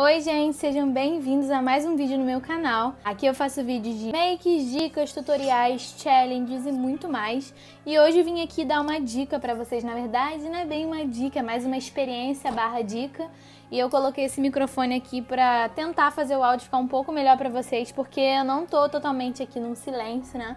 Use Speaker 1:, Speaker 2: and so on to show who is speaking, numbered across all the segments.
Speaker 1: Oi gente, sejam bem-vindos a mais um vídeo no meu canal. Aqui eu faço vídeos de makes, dicas, tutoriais, challenges e muito mais. E hoje eu vim aqui dar uma dica pra vocês, na verdade não é bem uma dica, é mais uma experiência barra dica. E eu coloquei esse microfone aqui pra tentar fazer o áudio ficar um pouco melhor pra vocês, porque eu não tô totalmente aqui num silêncio, né?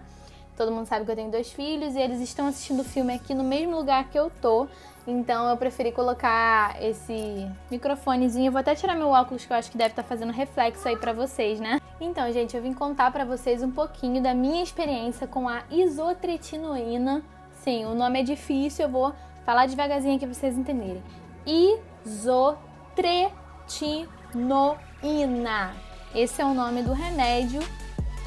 Speaker 1: Todo mundo sabe que eu tenho dois filhos e eles estão assistindo o filme aqui no mesmo lugar que eu tô. Então eu preferi colocar esse microfonezinho. Eu vou até tirar meu óculos que eu acho que deve estar tá fazendo reflexo aí pra vocês, né? Então, gente, eu vim contar pra vocês um pouquinho da minha experiência com a isotretinoína. Sim, o nome é difícil, eu vou falar devagarzinho aqui pra vocês entenderem. Isotretinoína. Esse é o nome do remédio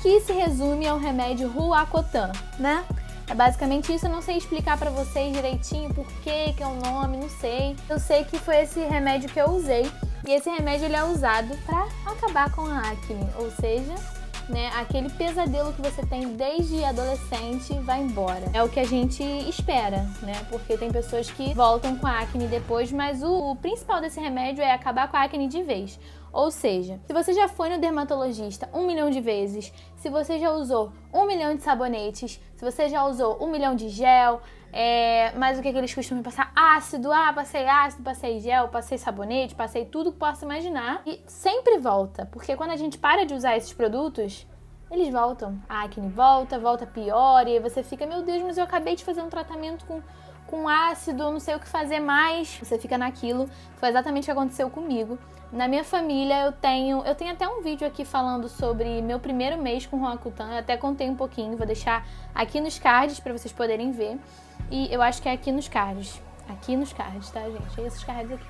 Speaker 1: que se resume ao remédio Ruacotan, né? É basicamente isso, eu não sei explicar para vocês direitinho por que que é o nome, não sei. Eu sei que foi esse remédio que eu usei e esse remédio ele é usado para acabar com a acne, ou seja, né, aquele pesadelo que você tem desde adolescente vai embora. É o que a gente espera, né? Porque tem pessoas que voltam com a acne depois, mas o, o principal desse remédio é acabar com a acne de vez. Ou seja, se você já foi no dermatologista um milhão de vezes, se você já usou um milhão de sabonetes, se você já usou um milhão de gel, é, mas o que, que eles costumam passar? Ácido, ah, passei ácido, passei gel, passei sabonete, passei tudo que possa imaginar. E sempre volta, porque quando a gente para de usar esses produtos, eles voltam. A acne volta, volta pior, e aí você fica, meu Deus, mas eu acabei de fazer um tratamento com com ácido, não sei o que fazer mais. Você fica naquilo. Foi exatamente o que aconteceu comigo. Na minha família eu tenho, eu tenho até um vídeo aqui falando sobre meu primeiro mês com Roacutan. Eu até contei um pouquinho, vou deixar aqui nos cards para vocês poderem ver. E eu acho que é aqui nos cards. Aqui nos cards, tá, gente? É esses cards aqui.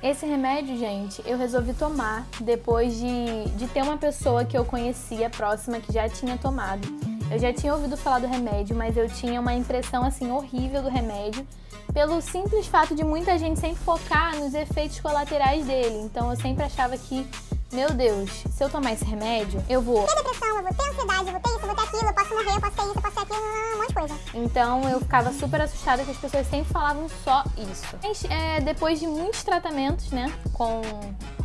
Speaker 1: Esse remédio, gente, eu resolvi tomar depois de, de ter uma pessoa que eu conhecia próxima que já tinha tomado. Eu já tinha ouvido falar do remédio, mas eu tinha uma impressão assim horrível do remédio, pelo simples fato de muita gente sempre focar nos efeitos colaterais dele. Então eu sempre achava que, meu Deus, se eu tomar esse remédio, eu vou
Speaker 2: ter depressão, eu vou ter ansiedade, eu vou ter isso, eu vou ter aquilo, eu posso morrer, eu posso ter isso, eu posso ter aquilo, um monte de coisa.
Speaker 1: Então eu ficava super assustada que as pessoas sempre falavam só isso. Mas, é, depois de muitos tratamentos, né, com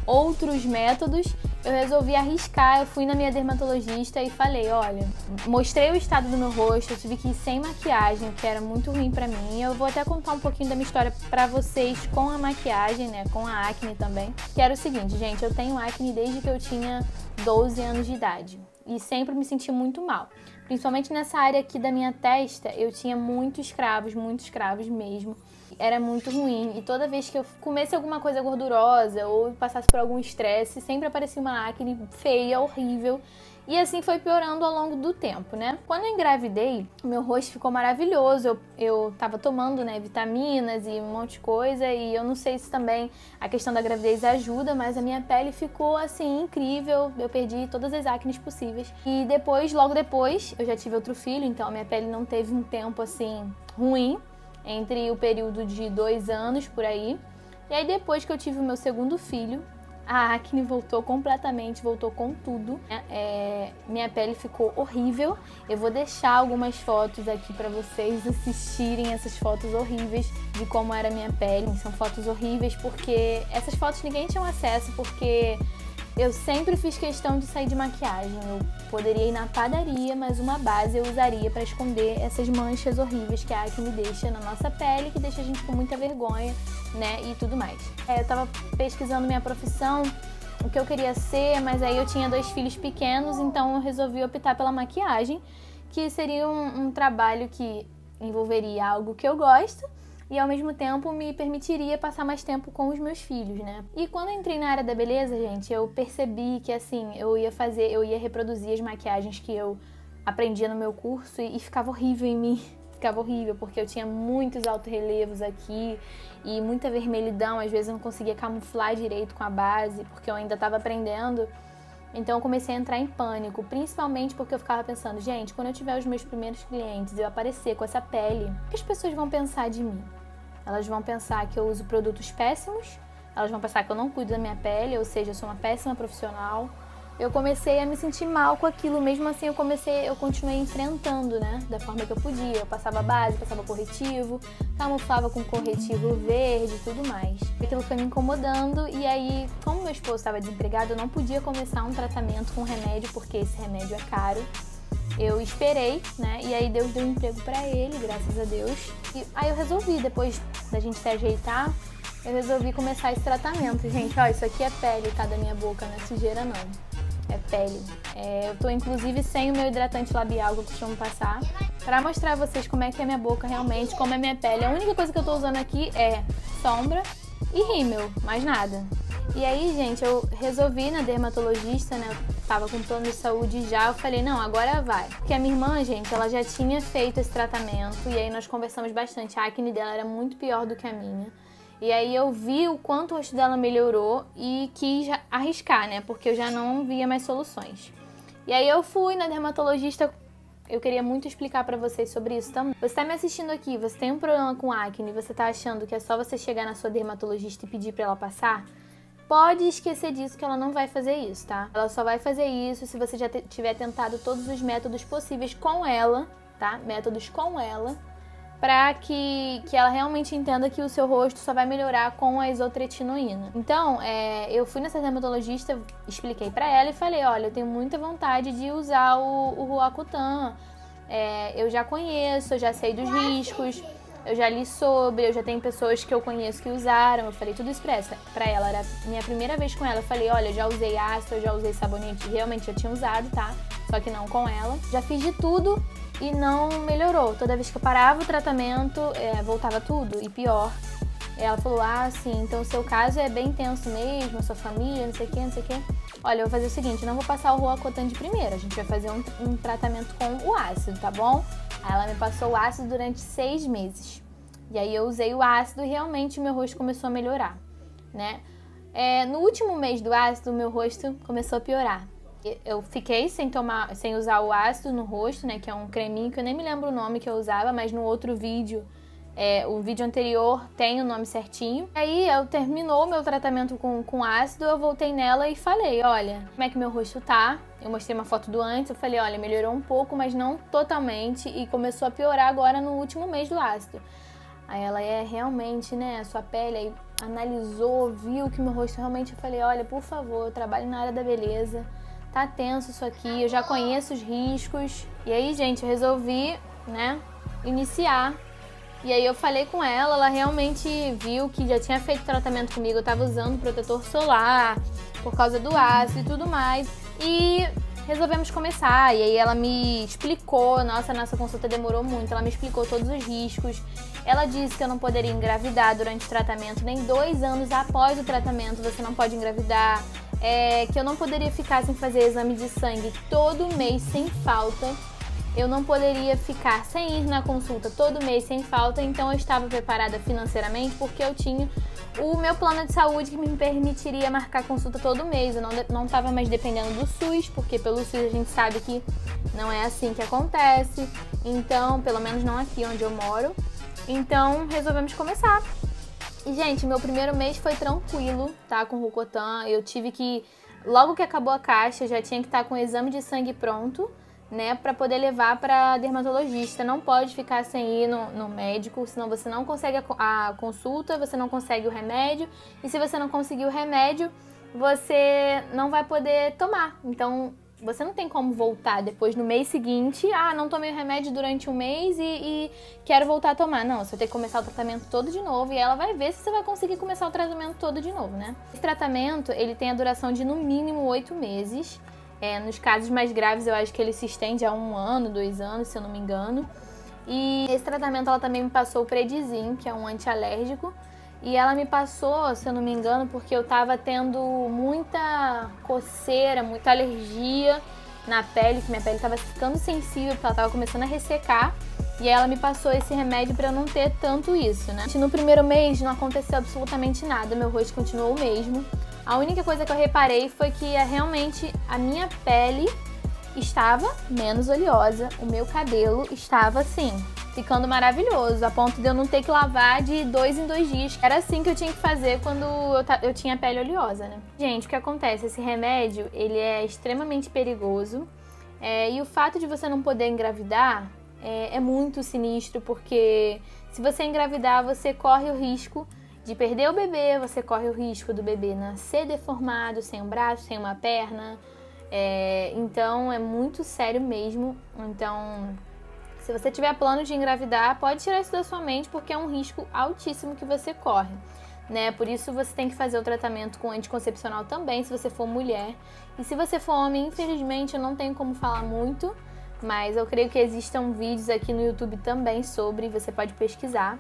Speaker 1: outros métodos, eu resolvi arriscar. Eu fui na minha dermatologista e falei: olha, mostrei o estado do meu rosto, eu tive que ir sem maquiagem, que era muito ruim pra mim. Eu vou até contar um pouquinho da minha história pra vocês com a maquiagem, né? Com a acne também. Que era o seguinte, gente: eu tenho acne desde que eu tinha 12 anos de idade e sempre me senti muito mal. Principalmente nessa área aqui da minha testa, eu tinha muitos escravos, muitos escravos mesmo era muito ruim. E toda vez que eu comesse alguma coisa gordurosa ou passasse por algum estresse, sempre aparecia uma acne feia, horrível. E assim foi piorando ao longo do tempo, né? Quando eu engravidei, meu rosto ficou maravilhoso. Eu, eu tava tomando, né, vitaminas e um monte de coisa. E eu não sei se também a questão da gravidez ajuda, mas a minha pele ficou assim incrível. Eu perdi todas as acnes possíveis. E depois, logo depois, eu já tive outro filho, então a minha pele não teve um tempo assim ruim entre o período de dois anos por aí. E aí depois que eu tive o meu segundo filho, a acne voltou completamente, voltou com tudo. É, minha pele ficou horrível. Eu vou deixar algumas fotos aqui para vocês assistirem essas fotos horríveis de como era a minha pele. São fotos horríveis porque essas fotos ninguém tinha acesso porque eu sempre fiz questão de sair de maquiagem. Eu poderia ir na padaria, mas uma base eu usaria para esconder essas manchas horríveis que a acne deixa na nossa pele, que deixa a gente com muita vergonha, né? E tudo mais. É, eu tava pesquisando minha profissão, o que eu queria ser, mas aí eu tinha dois filhos pequenos, então eu resolvi optar pela maquiagem, que seria um, um trabalho que envolveria algo que eu gosto e ao mesmo tempo me permitiria passar mais tempo com os meus filhos, né? E quando entrei na área da beleza, gente, eu percebi que assim, eu ia fazer, eu ia reproduzir as maquiagens que eu aprendia no meu curso e, e ficava horrível em mim. Ficava horrível, porque eu tinha muitos relevos aqui e muita vermelhidão, às vezes eu não conseguia camuflar direito com a base, porque eu ainda estava aprendendo. Então eu comecei a entrar em pânico, principalmente porque eu ficava pensando, gente, quando eu tiver os meus primeiros clientes e eu aparecer com essa pele, o que as pessoas vão pensar de mim? Elas vão pensar que eu uso produtos péssimos, elas vão pensar que eu não cuido da minha pele, ou seja, eu sou uma péssima profissional, eu comecei a me sentir mal com aquilo. Mesmo assim, eu comecei, eu continuei enfrentando, né? Da forma que eu podia. Eu passava base, passava corretivo, camuflava com corretivo verde e tudo mais. Aquilo foi me incomodando e aí, como meu esposo estava desempregado, eu não podia começar um tratamento com remédio porque esse remédio é caro. Eu esperei, né? E aí Deus deu um emprego para ele, graças a Deus. E aí eu resolvi, depois da gente se ajeitar, eu resolvi começar esse tratamento. Gente, ó, isso aqui é pele, tá? Da minha boca, não é sujeira não é pele. É, eu tô inclusive sem o meu hidratante labial que eu costumo passar, para mostrar a vocês como é que é minha boca realmente, como é minha pele. A única coisa que eu tô usando aqui é sombra e rímel, mais nada. E aí, gente, eu resolvi na dermatologista, né? Tava com plano de saúde já, eu falei, não, agora vai. Porque a minha irmã, gente, ela já tinha feito esse tratamento e aí nós conversamos bastante. A acne dela era muito pior do que a minha. E aí eu vi o quanto o rosto dela melhorou e quis arriscar, né? Porque eu já não via mais soluções. E aí eu fui na dermatologista. Eu queria muito explicar para vocês sobre isso também. Você tá me assistindo aqui, você tem um problema com acne, você tá achando que é só você chegar na sua dermatologista e pedir para ela passar? Pode esquecer disso que ela não vai fazer isso, tá? Ela só vai fazer isso se você já tiver tentado todos os métodos possíveis com ela, tá? Métodos com ela para que, que ela realmente entenda que o seu rosto só vai melhorar com a isotretinoína. Então, é, eu fui nessa dermatologista, expliquei para ela e falei, olha, eu tenho muita vontade de usar o, o Roacutan. É, eu já conheço, eu já sei dos riscos, eu já li sobre, eu já tenho pessoas que eu conheço que usaram. Eu falei tudo isso pra, ela, era minha primeira vez com ela. Eu falei, olha, eu já usei ácido, eu já usei sabonete, realmente já tinha usado, tá? Só que não com ela. Já fiz de tudo e não melhorou. Toda vez que eu parava o tratamento, é, voltava tudo e pior. Ela falou: Ah, sim, então o seu caso é bem tenso mesmo, sua família, não sei o que, não sei o que. Olha, eu vou fazer o seguinte: não vou passar o Roacotan de primeira, a gente vai fazer um, um tratamento com o ácido, tá bom? Aí ela me passou o ácido durante seis meses. E aí eu usei o ácido e realmente o meu rosto começou a melhorar, né? É, no último mês do ácido, o meu rosto começou a piorar. Eu fiquei sem tomar, sem usar o ácido no rosto, né? Que é um creminho que eu nem me lembro o nome que eu usava, mas no outro vídeo, é, o vídeo anterior tem o nome certinho. Aí eu terminou meu tratamento com, com ácido, eu voltei nela e falei, olha, como é que meu rosto tá? Eu mostrei uma foto do antes, eu falei, olha, melhorou um pouco, mas não totalmente, e começou a piorar agora no último mês do ácido. Aí ela é realmente, né, sua pele aí analisou, viu que meu rosto realmente, eu falei, olha, por favor, eu trabalho na área da beleza tá tenso isso aqui, eu já conheço os riscos. E aí, gente, eu resolvi, né, iniciar. E aí eu falei com ela, ela realmente viu que já tinha feito tratamento comigo, eu tava usando protetor solar por causa do ácido e tudo mais. E resolvemos começar. E aí ela me explicou, nossa, nossa consulta demorou muito, ela me explicou todos os riscos. Ela disse que eu não poderia engravidar durante o tratamento, nem dois anos após o tratamento você não pode engravidar é, que eu não poderia ficar sem fazer exame de sangue todo mês sem falta. Eu não poderia ficar sem ir na consulta todo mês sem falta, então eu estava preparada financeiramente porque eu tinha o meu plano de saúde que me permitiria marcar consulta todo mês. Eu não estava mais dependendo do SUS, porque pelo SUS a gente sabe que não é assim que acontece. Então, pelo menos não aqui onde eu moro. Então, resolvemos começar. E, gente, meu primeiro mês foi tranquilo, tá? Com o Rucotan. Eu tive que. Logo que acabou a caixa, já tinha que estar tá com o exame de sangue pronto, né? Pra poder levar pra dermatologista. Não pode ficar sem ir no, no médico, senão você não consegue a, a consulta, você não consegue o remédio. E se você não conseguir o remédio, você não vai poder tomar. Então, você não tem como voltar depois no mês seguinte, ah, não tomei o remédio durante um mês e, e, quero voltar a tomar. Não, você ter que começar o tratamento todo de novo e ela vai ver se você vai conseguir começar o tratamento todo de novo, né? Esse tratamento, ele tem a duração de no mínimo oito meses. É, nos casos mais graves, eu acho que ele se estende a um ano, dois anos, se eu não me engano. E esse tratamento, ela também me passou o Predizin, que é um antialérgico, e ela me passou, se eu não me engano, porque eu tava tendo muita coceira, muita alergia na pele, que minha pele tava ficando sensível, porque ela tava começando a ressecar. E ela me passou esse remédio para não ter tanto isso, né? No primeiro mês não aconteceu absolutamente nada, meu rosto continuou o mesmo. A única coisa que eu reparei foi que é realmente a minha pele estava menos oleosa, o meu cabelo estava assim, ficando maravilhoso, a ponto de eu não ter que lavar de dois em dois dias. Era assim que eu tinha que fazer quando eu, eu tinha pele oleosa, né? Gente, o que acontece? Esse remédio, ele é extremamente perigoso. É, e o fato de você não poder engravidar é, é muito sinistro, porque se você engravidar, você corre o risco de perder o bebê, você corre o risco do bebê nascer deformado, sem um braço, sem uma perna. É, então é muito sério mesmo. Então, se você tiver plano de engravidar, pode tirar isso da sua mente, porque é um risco altíssimo que você corre. Né? Por isso você tem que fazer o tratamento com anticoncepcional também, se você for mulher. E se você for homem, infelizmente eu não tenho como falar muito, mas eu creio que existam vídeos aqui no YouTube também sobre, você pode pesquisar.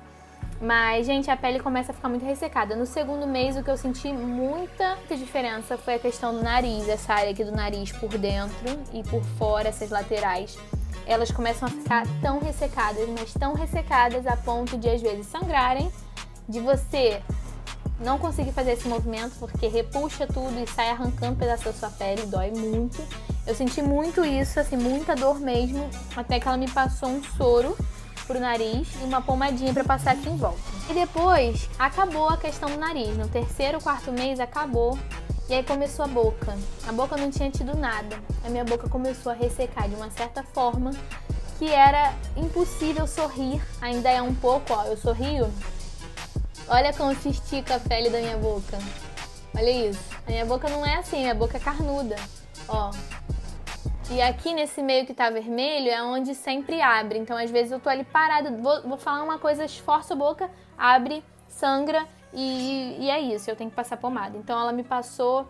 Speaker 1: Mas, gente, a pele começa a ficar muito ressecada. No segundo mês, o que eu senti muita diferença foi a questão do nariz, essa área aqui do nariz por dentro e por fora, essas laterais. Elas começam a ficar tão ressecadas, mas tão ressecadas a ponto de às vezes sangrarem, de você não conseguir fazer esse movimento porque repuxa tudo e sai arrancando pedaço da sua pele, dói muito. Eu senti muito isso, assim, muita dor mesmo, até que ela me passou um soro pro nariz e uma pomadinha para passar aqui em volta. E depois acabou a questão do nariz. No terceiro, quarto mês acabou. E aí começou a boca. A boca não tinha tido nada. A minha boca começou a ressecar de uma certa forma que era impossível sorrir. Ainda é um pouco, ó. Eu sorrio. Olha como se estica a pele da minha boca. Olha isso. A minha boca não é assim, minha boca é carnuda. Ó, e aqui nesse meio que tá vermelho é onde sempre abre. Então, às vezes eu tô ali parada, vou, vou falar uma coisa, esforço a boca, abre, sangra e, e, é isso. Eu tenho que passar pomada. Então, ela me passou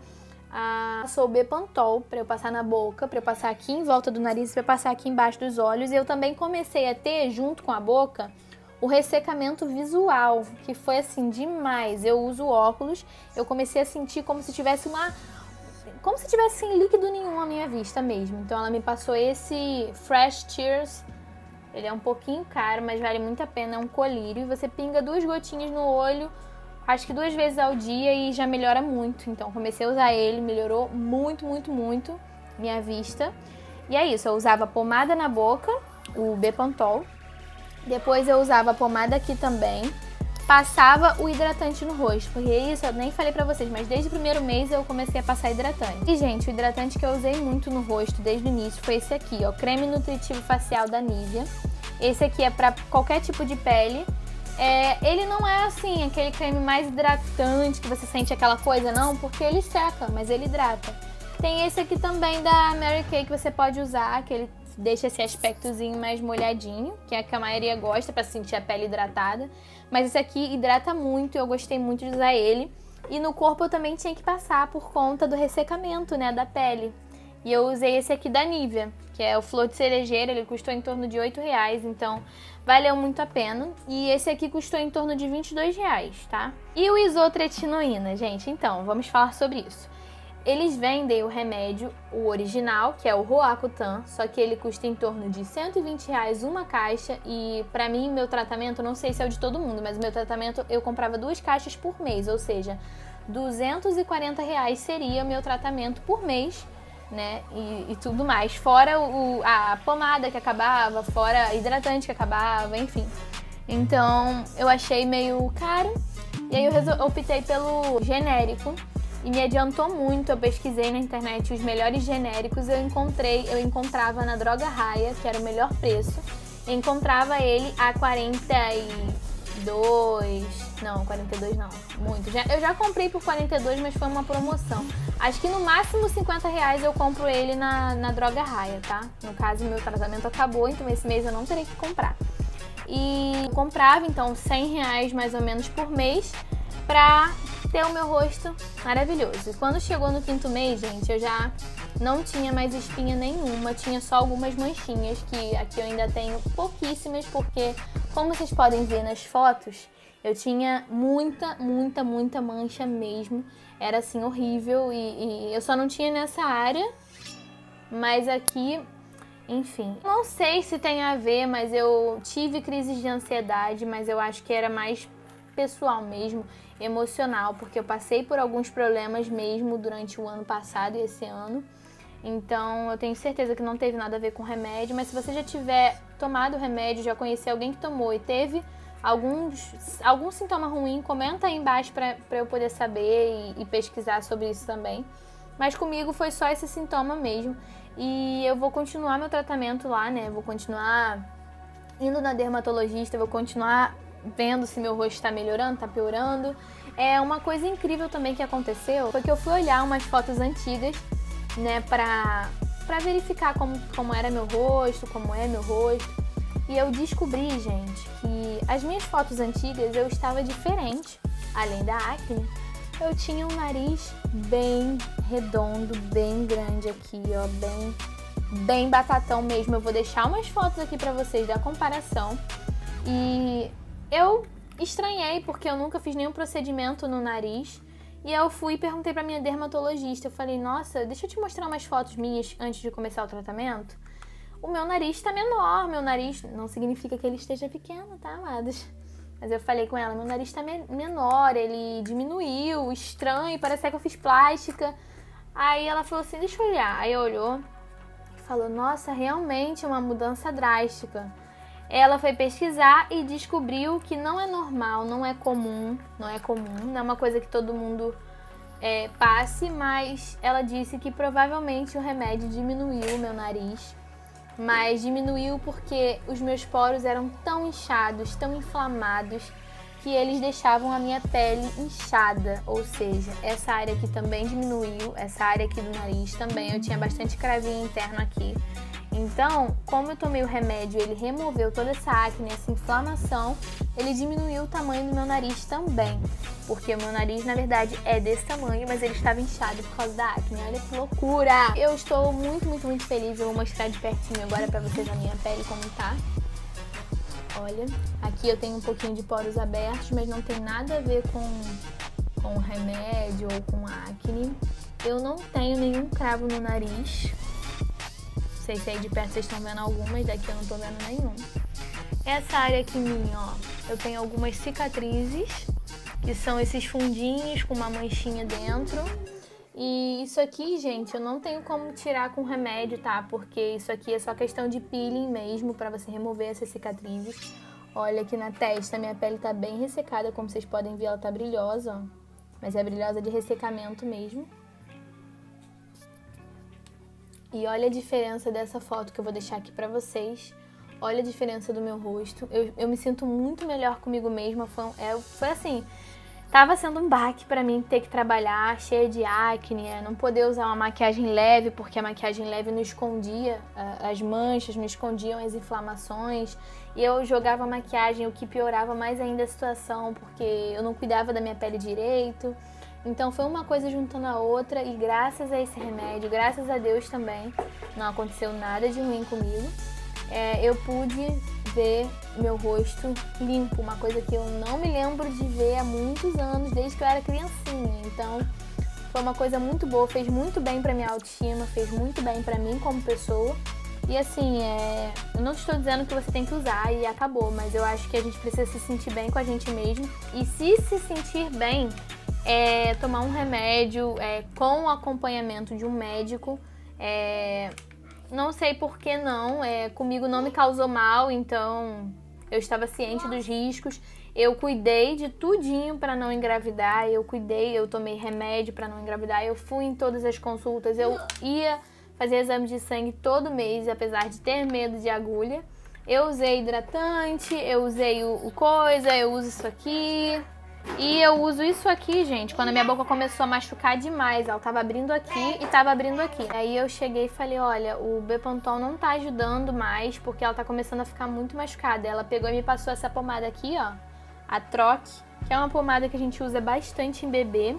Speaker 1: a passou o Bepantol para eu passar na boca, para eu passar aqui em volta do nariz, para eu passar aqui embaixo dos olhos. E eu também comecei a ter junto com a boca o ressecamento visual, que foi assim demais. Eu uso óculos, eu comecei a sentir como se tivesse uma como se tivesse sem líquido nenhum à minha vista mesmo. Então ela me passou esse Fresh Tears. Ele é um pouquinho caro, mas vale muito a pena. É um colírio. Você pinga duas gotinhas no olho, acho que duas vezes ao dia e já melhora muito. Então comecei a usar ele, melhorou muito, muito, muito minha vista. E é isso, eu usava pomada na boca, o Bepantol. Depois eu usava pomada aqui também passava o hidratante no rosto, porque isso eu nem falei pra vocês, mas desde o primeiro mês eu comecei a passar hidratante. E, gente, o hidratante que eu usei muito no rosto desde o início foi esse aqui, ó, creme nutritivo facial da Nivea. Esse aqui é pra qualquer tipo de pele. É, ele não é assim, aquele creme mais hidratante que você sente aquela coisa, não, porque ele seca, mas ele hidrata. Tem esse aqui também da Mary Kay que você pode usar, que ele deixa esse aspectozinho mais molhadinho, que é que a maioria gosta para sentir a pele hidratada. Mas esse aqui hidrata muito, eu gostei muito de usar ele. E no corpo eu também tinha que passar por conta do ressecamento, né, da pele. E eu usei esse aqui da Nivea, que é o flor de cerejeira, ele custou em torno de 8 reais, então valeu muito a pena. E esse aqui custou em torno de 22 reais, tá? E o isotretinoína, gente, então, vamos falar sobre isso. Eles vendem o remédio, o original, que é o Roacutan, só que ele custa em torno de 120 reais uma caixa e para mim meu tratamento, não sei se é o de todo mundo, mas o meu tratamento eu comprava duas caixas por mês, ou seja, 240 reais seria meu tratamento por mês, né? E, e tudo mais, fora o, a pomada que acabava, fora hidratante que acabava, enfim. Então eu achei meio caro e aí eu optei pelo genérico e me adiantou muito. Eu pesquisei na internet os melhores genéricos, eu encontrei, eu encontrava na Droga Raia, que era o melhor preço. Eu encontrava ele a 42, não, 42 não, muito. Eu já comprei por 42, mas foi uma promoção. Acho que no máximo 50 reais eu compro ele na, na Droga Raia, tá? No caso, meu tratamento acabou, então esse mês eu não terei que comprar. E comprava, então, 100 reais mais ou menos por mês pra ter o meu rosto maravilhoso. E quando chegou no quinto mês, gente, eu já não tinha mais espinha nenhuma, tinha só algumas manchinhas, que aqui eu ainda tenho pouquíssimas, porque, como vocês podem ver nas fotos, eu tinha muita, muita, muita mancha mesmo. Era assim, horrível. E, e eu só não tinha nessa área. Mas aqui, enfim. Não sei se tem a ver, mas eu tive crises de ansiedade, mas eu acho que era mais pessoal mesmo emocional, porque eu passei por alguns problemas mesmo durante o ano passado e esse ano. Então eu tenho certeza que não teve nada a ver com remédio, mas se você já tiver tomado remédio, já conhecer alguém que tomou e teve alguns, algum sintoma ruim, comenta aí embaixo para eu poder saber e, e pesquisar sobre isso também. Mas comigo foi só esse sintoma mesmo. E eu vou continuar meu tratamento lá, né? Vou continuar indo na dermatologista, vou continuar vendo se meu rosto está melhorando, está piorando. É uma coisa incrível também que aconteceu foi que eu fui olhar umas fotos antigas, né, pra, pra verificar como, como era meu rosto, como é meu rosto. E eu descobri, gente, que as minhas fotos antigas eu estava diferente. Além da acne, eu tinha um nariz bem redondo, bem grande aqui, ó, bem bem batatão mesmo. Eu vou deixar umas fotos aqui para vocês da comparação. E eu estranhei porque eu nunca fiz nenhum procedimento no nariz. E eu fui e perguntei pra minha dermatologista. Eu falei, nossa, deixa eu te mostrar umas fotos minhas antes de começar o tratamento. O meu nariz está menor, meu nariz não significa que ele esteja pequeno, tá, amados? Mas eu falei com ela, meu nariz está menor, ele diminuiu, estranho, parece que eu fiz plástica. Aí ela falou assim, deixa eu olhar. Aí olhou e falou, nossa, realmente é uma mudança drástica. Ela foi pesquisar e descobriu que não é normal, não é comum, não é comum, não é uma coisa que todo mundo é, passe, mas ela disse que provavelmente o remédio diminuiu o meu nariz, mas diminuiu porque os meus poros eram tão inchados, tão inflamados, que eles deixavam a minha pele inchada, ou seja, essa área aqui também diminuiu, essa área aqui do nariz também, eu tinha bastante cravinho interno aqui. Então, como eu tomei o remédio, ele removeu toda essa acne, essa inflamação, ele diminuiu o tamanho do meu nariz também. Porque o meu nariz, na verdade, é desse tamanho, mas ele estava inchado por causa da acne. Olha que loucura! Eu estou muito, muito, muito feliz. Eu vou mostrar de pertinho agora pra vocês a minha pele como tá. Olha, aqui eu tenho um pouquinho de poros abertos, mas não tem nada a ver com, com remédio ou com acne. Eu não tenho nenhum cravo no nariz, se aí de perto vocês estão vendo algumas, daqui eu não tô vendo nenhum. Essa área aqui minha, ó, eu tenho algumas cicatrizes, que são esses fundinhos com uma manchinha dentro. E isso aqui, gente, eu não tenho como tirar com remédio, tá? Porque isso aqui é só questão de peeling mesmo, para você remover essas cicatrizes. Olha aqui na testa, minha pele tá bem ressecada, como vocês podem ver, ela tá brilhosa, ó. Mas é brilhosa de ressecamento mesmo. E olha a diferença dessa foto que eu vou deixar aqui pra vocês. Olha a diferença do meu rosto. Eu, eu me sinto muito melhor comigo mesma. Foi, é, foi assim, tava sendo um baque para mim ter que trabalhar cheia de acne, é, não poder usar uma maquiagem leve, porque a maquiagem leve não escondia as manchas, não escondiam as inflamações. E eu jogava maquiagem, o que piorava mais ainda a situação, porque eu não cuidava da minha pele direito. Então foi uma coisa juntando a outra e graças a esse remédio, graças a Deus também, não aconteceu nada de ruim comigo. É, eu pude ver meu rosto limpo, uma coisa que eu não me lembro de ver há muitos anos, desde que eu era criancinha. Então foi uma coisa muito boa, fez muito bem para minha autoestima, fez muito bem para mim como pessoa. E assim, é, eu não estou dizendo que você tem que usar e acabou, mas eu acho que a gente precisa se sentir bem com a gente mesmo. E se se sentir bem, é tomar um remédio é, com o acompanhamento de um médico. É, não sei por que não, é, comigo não me causou mal, então eu estava ciente dos riscos. Eu cuidei de tudinho para não engravidar, eu cuidei, eu tomei remédio para não engravidar, eu fui em todas as consultas, eu ia fazer exame de sangue todo mês, apesar de ter medo de agulha. Eu usei hidratante, eu usei o, o coisa, eu uso isso aqui, e eu uso isso aqui, gente, quando a minha boca começou a machucar demais. Ela tava abrindo aqui e tava abrindo aqui. Aí eu cheguei e falei, olha, o Bepantol não tá ajudando mais porque ela tá começando a ficar muito machucada. Ela pegou e me passou essa pomada aqui, ó, a Troc, que é uma pomada que a gente usa bastante em bebê.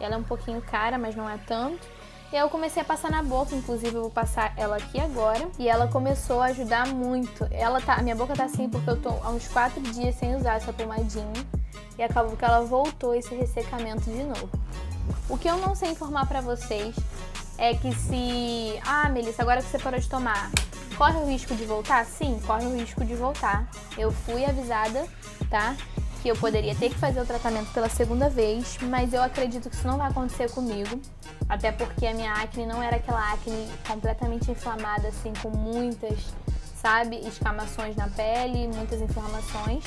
Speaker 1: Ela é um pouquinho cara, mas não é tanto. E aí eu comecei a passar na boca, inclusive eu vou passar ela aqui agora. E ela começou a ajudar muito. Ela tá, a minha boca tá assim porque eu tô há uns 4 dias sem usar essa pomadinha e acabou que ela voltou esse ressecamento de novo. O que eu não sei informar para vocês é que se, ah, Melissa, agora que você parou de tomar, corre o risco de voltar? Sim, corre o risco de voltar. Eu fui avisada, tá? que eu poderia ter que fazer o tratamento pela segunda vez, mas eu acredito que isso não vai acontecer comigo, até porque a minha acne não era aquela acne completamente inflamada, assim, com muitas, sabe, escamações na pele, muitas inflamações.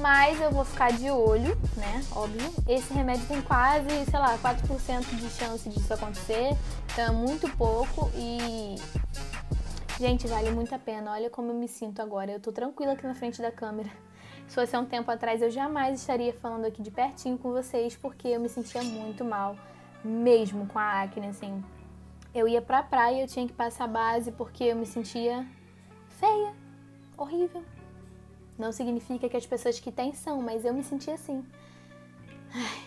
Speaker 1: Mas eu vou ficar de olho, né? Óbvio. Esse remédio tem quase, sei lá, 4% de chance disso acontecer. Então é muito pouco e. Gente, vale muito a pena. Olha como eu me sinto agora. Eu tô tranquila aqui na frente da câmera. Se fosse há um tempo atrás, eu jamais estaria falando aqui de pertinho com vocês, porque eu me sentia muito mal, mesmo com a acne, assim. Eu ia pra praia eu tinha que passar base porque eu me sentia feia, horrível. Não significa que as pessoas que têm são, mas eu me sentia assim.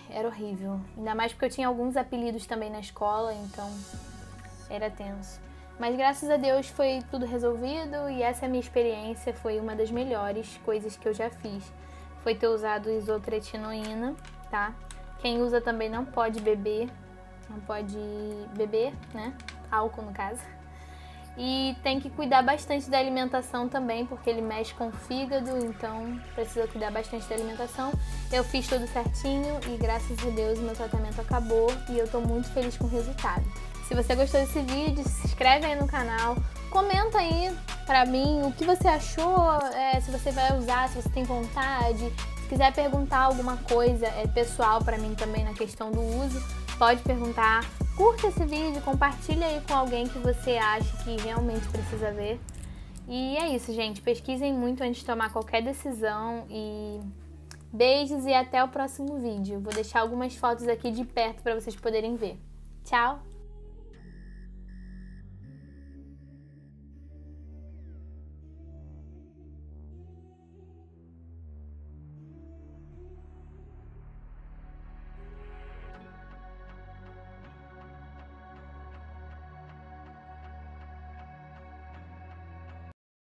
Speaker 1: Era horrível. Ainda mais porque eu tinha alguns apelidos também na escola, então era tenso. Mas graças a Deus foi tudo resolvido e essa minha experiência foi uma das melhores coisas que eu já fiz. Foi ter usado isotretinoína, tá? Quem usa também não pode beber, não pode beber, né? Álcool no caso. E tem que cuidar bastante da alimentação também, porque ele mexe com o fígado, então precisa cuidar bastante da alimentação. Eu fiz tudo certinho e graças a Deus meu tratamento acabou e eu tô muito feliz com o resultado. Se você gostou desse vídeo, se inscreve aí no canal, comenta aí pra mim o que você achou, é, se você vai usar, se você tem vontade. Se quiser perguntar alguma coisa é, pessoal pra mim também na questão do uso, pode perguntar. Curta esse vídeo, compartilha aí com alguém que você acha que realmente precisa ver. E é isso, gente. Pesquisem muito antes de tomar qualquer decisão e beijos e até o próximo vídeo. Vou deixar algumas fotos aqui de perto para vocês poderem ver. Tchau!